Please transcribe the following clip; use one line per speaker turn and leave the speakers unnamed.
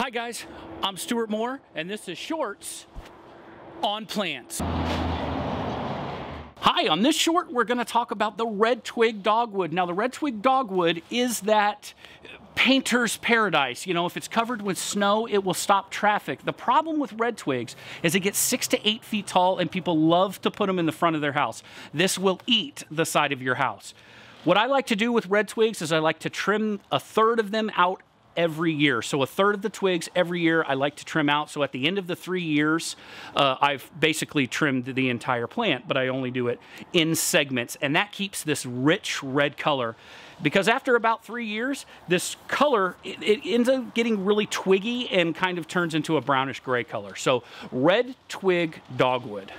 Hi guys, I'm Stuart Moore and this is Shorts on Plants. Hi, on this short we're going to talk about the red twig dogwood. Now the red twig dogwood is that painter's paradise. You know, if it's covered with snow, it will stop traffic. The problem with red twigs is it gets six to eight feet tall and people love to put them in the front of their house. This will eat the side of your house. What I like to do with red twigs is I like to trim a third of them out every year. So a third of the twigs every year I like to trim out. So at the end of the three years, uh, I've basically trimmed the entire plant, but I only do it in segments. And that keeps this rich red color because after about three years, this color, it, it, ends up getting really twiggy and kind of turns into a brownish gray color. So red twig dogwood.